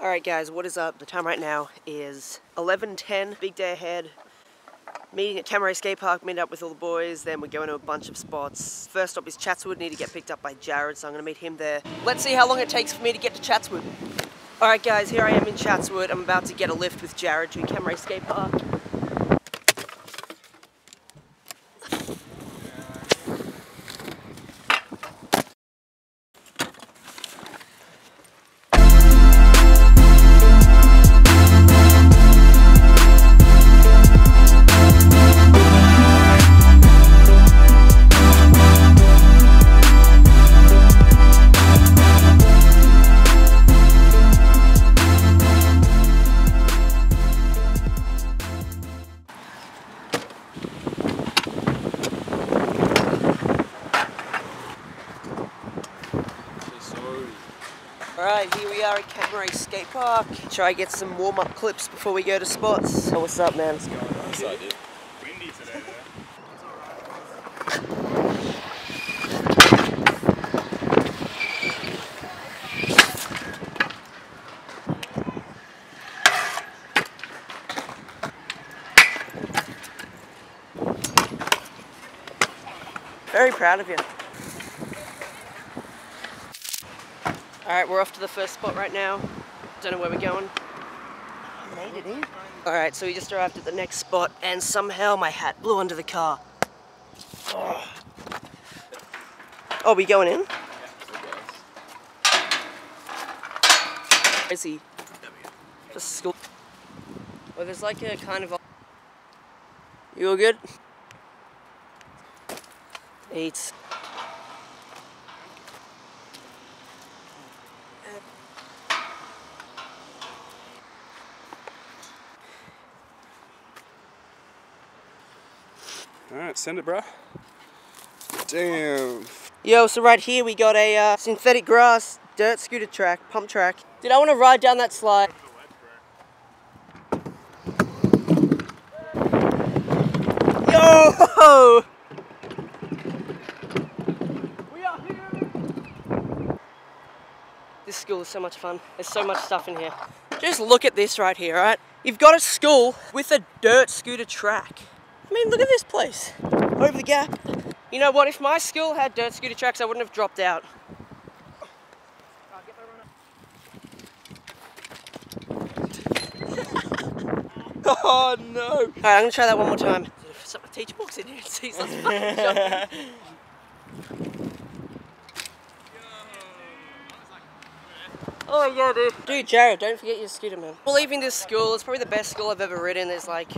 Alright guys, what is up? The time right now is 11.10, big day ahead. Meeting at Cammeray Skate Park, meet up with all the boys, then we're going to a bunch of spots. First stop is Chatswood, need to get picked up by Jared, so I'm going to meet him there. Let's see how long it takes for me to get to Chatswood. Alright guys, here I am in Chatswood. I'm about to get a lift with Jared to Cammeray Skate Park. Alright, here we are at Cammeray Skate Park. Try get some warm-up clips before we go to spots. So what's up, man? What's up, dude? Windy today, Very proud of you. Alright, we're off to the first spot right now. Don't know where we're going. Made it in. Alright, so we just arrived at the next spot and somehow my hat blew under the car. Oh, oh we going in? He? Just school. Well, there's like a kind of. You all good? Eight. Alright, send it, bro. Damn. Yo, so right here we got a uh, synthetic grass dirt scooter track, pump track. Did I want to ride down that slide? Yo! This school is so much fun. There's so much stuff in here. Just look at this right here, right? You've got a school with a dirt scooter track. I mean, look at this place. Over the gap. You know what? If my school had dirt scooter tracks, I wouldn't have dropped out. Oh no! Alright, I'm gonna try that one more time. Some teacher walks in here and sees us fucking jumping. Oh yeah, dude. Dude, Jared, don't forget your scooter, man. We're leaving this school. It's probably the best school I've ever ridden. There's like,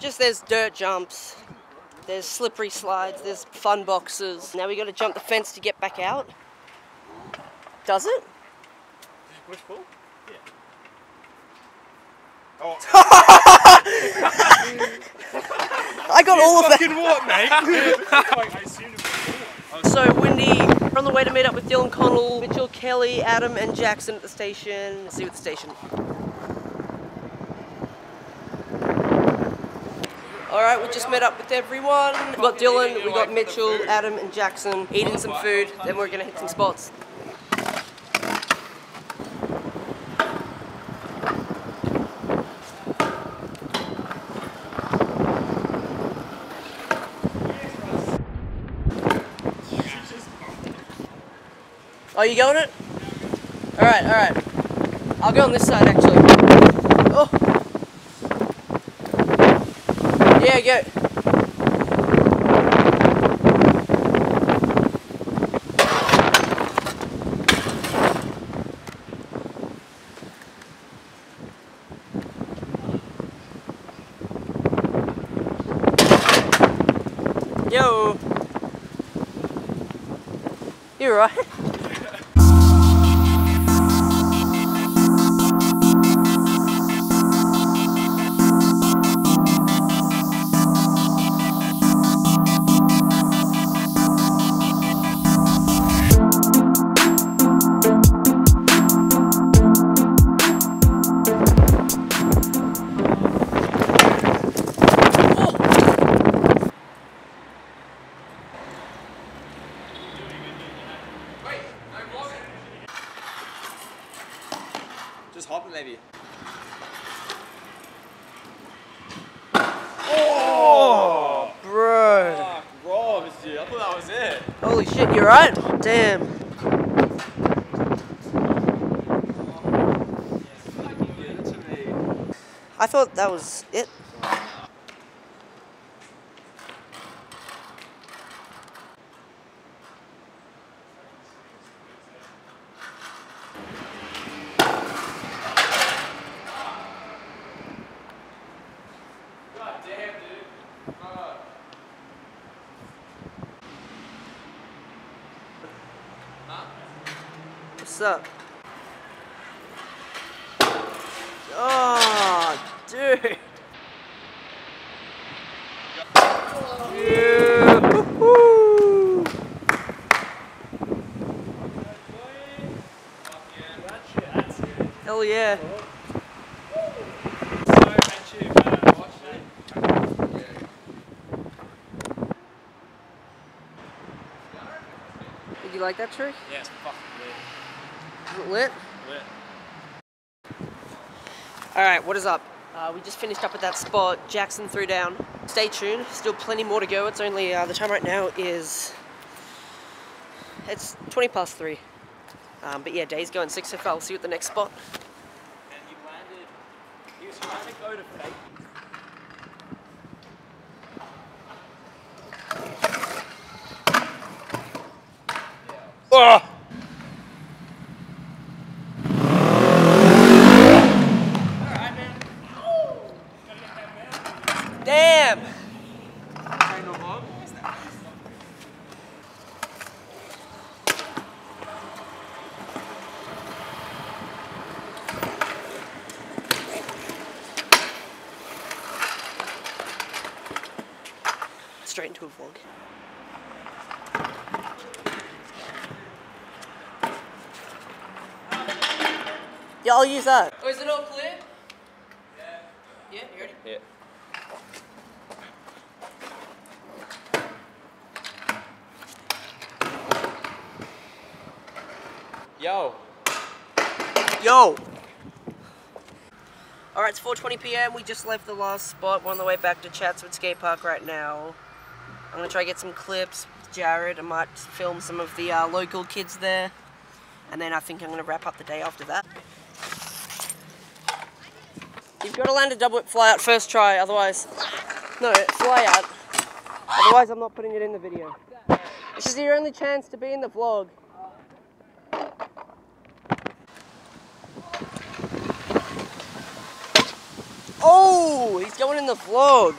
just there's dirt jumps, there's slippery slides, there's fun boxes. Now we got to jump the fence to get back out. Does it? Push pull? Yeah. Oh, I got all of that. fucking what, mate? like, I assumed it. So windy. We're on the way to meet up with Dylan Connell, Mitchell, Kelly, Adam, and Jackson at the station. See you at the station. All right, we just met up with everyone. We got Dylan, we got Mitchell, Adam, and Jackson eating some food. Then we're gonna hit some spots. Oh, you going it? All right, all right. I'll go on this side actually. Oh. Yeah, go. Yo. You right? Maybe. Oh, bro. Fuck, Robs, dude. I thought that was it. Holy shit, you're right? Damn. Give it to me. I thought that was it. What's up? Oh, dude. Hell yeah. Did you like that trick? Yeah, it's fucking Is it lit? lit. Lit. Alright, what is up? Uh, we just finished up at that spot. Jackson threw down. Stay tuned. Still plenty more to go. It's only, uh, the time right now is. It's 20 past 3. Um, but yeah, day's going 6 if I'll see you at the next spot. And he landed. He was trying to go to fake. Oh! Alright, man. Damn! Kind of vlog. Straight into a vlog. Yeah, I'll use that. Oh, is it all clear? Yeah. Yeah, you ready? Yeah. Yo. Yo! Alright, it's 4.20 p.m. We just left the last spot. We're on the way back to Chatswood Skate Park right now. I'm going to try to get some clips with Jared. I might film some of the uh, local kids there. And then I think I'm going to wrap up the day after that. You've got to land a double whip fly out first try, otherwise... No, fly out. Otherwise I'm not putting it in the video. This is your only chance to be in the vlog. Oh, he's going in the vlog.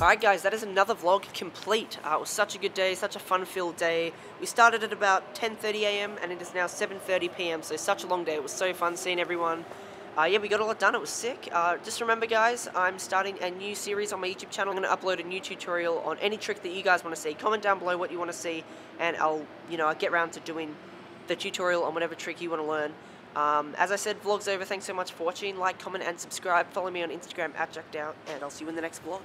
Alright guys, that is another vlog complete. Uh, it was such a good day, such a fun-filled day. We started at about 10.30am and it is now 7.30pm, so such a long day. It was so fun seeing everyone. Uh, yeah, we got a lot done. It was sick. Uh, just remember, guys, I'm starting a new series on my YouTube channel. I'm going to upload a new tutorial on any trick that you guys want to see. Comment down below what you want to see, and I'll, you know, I'll get around to doing the tutorial on whatever trick you want to learn. Um, as I said, vlog's over. Thanks so much for watching. Like, comment, and subscribe. Follow me on Instagram at JackDauth, and I'll see you in the next vlog.